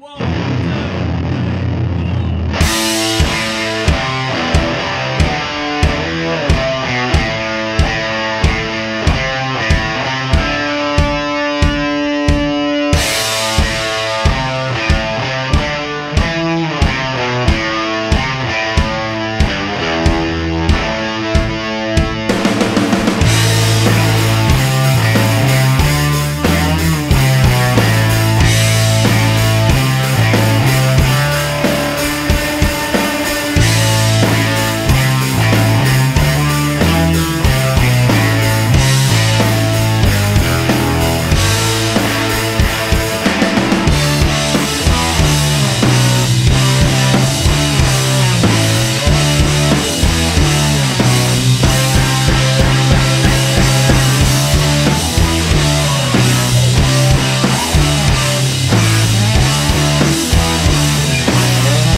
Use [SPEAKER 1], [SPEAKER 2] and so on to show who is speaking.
[SPEAKER 1] Whoa.